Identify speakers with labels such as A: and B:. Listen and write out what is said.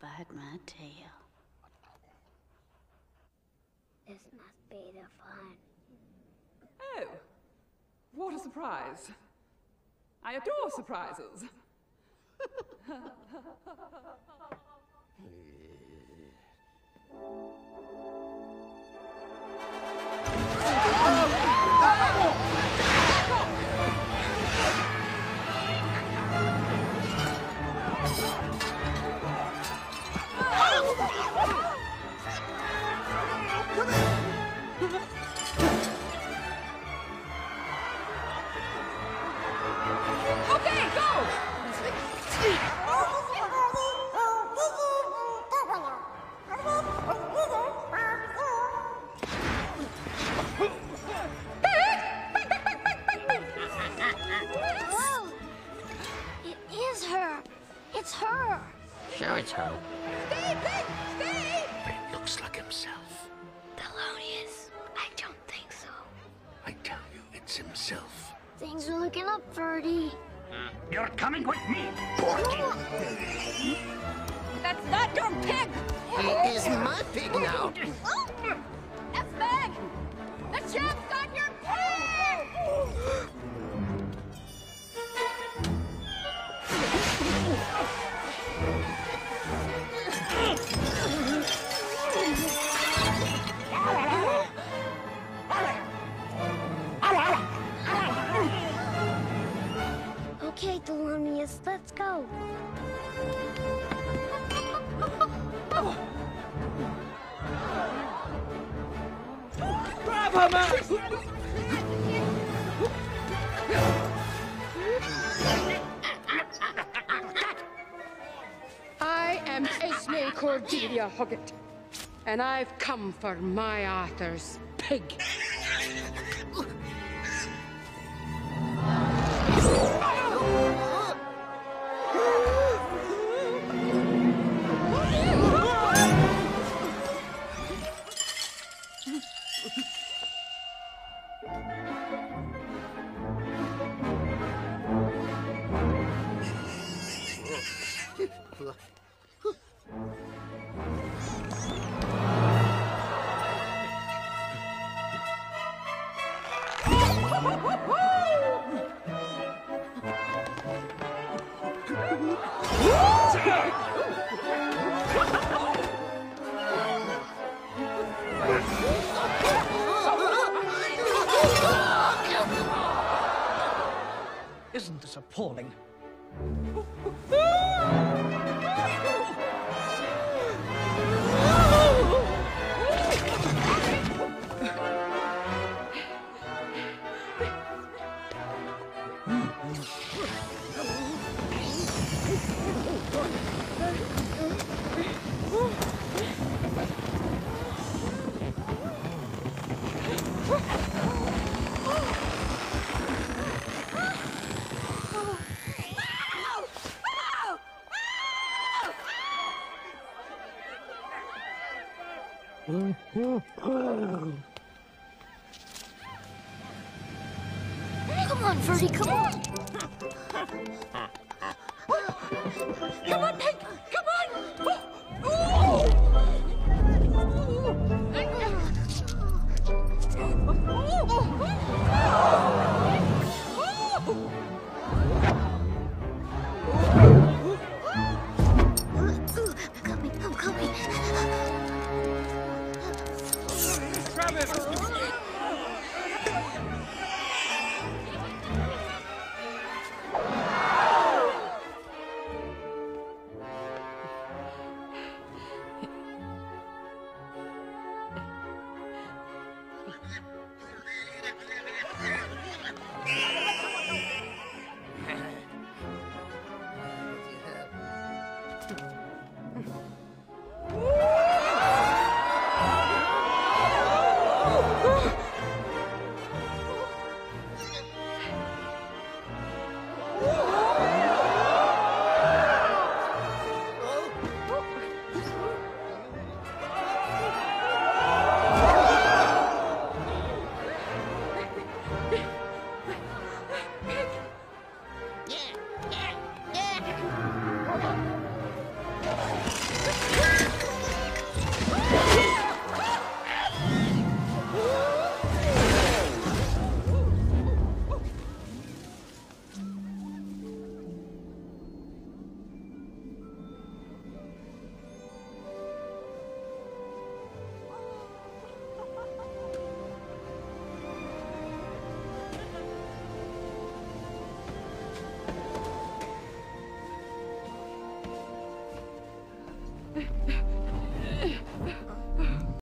A: Bite my tail.
B: This must be the fun.
C: Oh, what a surprise. I adore surprises.
D: Sure, it's her.
B: Stay, Pig! Stay!
D: But it looks like himself.
B: Thelonious. I don't think so.
D: I tell you, it's himself.
B: Things are looking up, Birdie. Hmm.
D: You're coming with me,
C: That's not your pig!
D: He is my pig now.
C: Oh, that's Meg! The chef's
E: I am Esme Cordelia Hoggett, and I've come for my Arthur's pig. Yeah!
F: Isn't this appalling?
B: Come on, Birdie, come on.
C: Come on, pig!
E: Sabe?